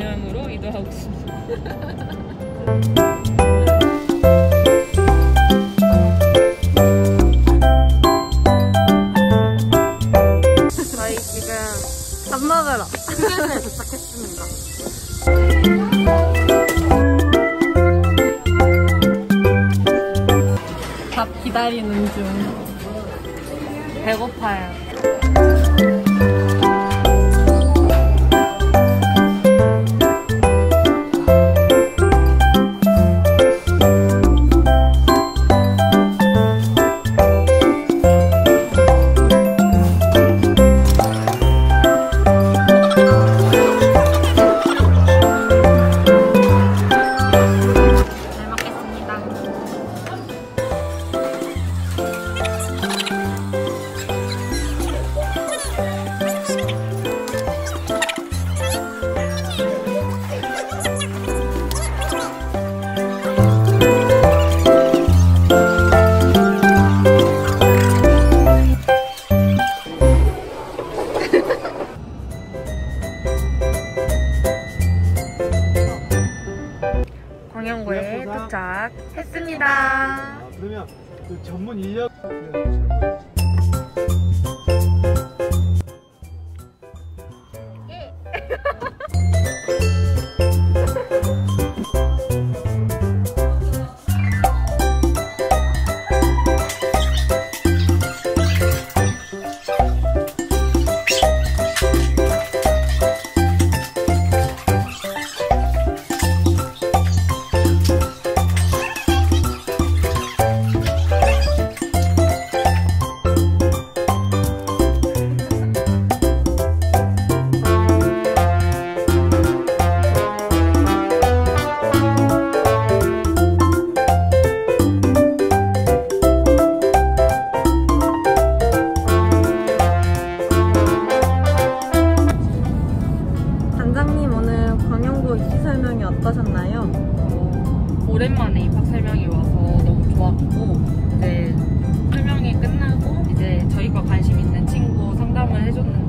광양으로 이동하고 있습니다. 저희 지금 밥 먹으러 휴게소에 도착했습니다. 밥 기다리는 중. 배고파요. 광양고에 도착했습니다. 아, 그러면 그 전문 인력 단장님 오늘 광영고 입시 설명이 어떠셨나요? 어, 오랜만에 입학 설명이 와서 너무 좋았고 이제 설명이 끝나고 이제 저희과 관심 있는 친구 상담을 해줬는데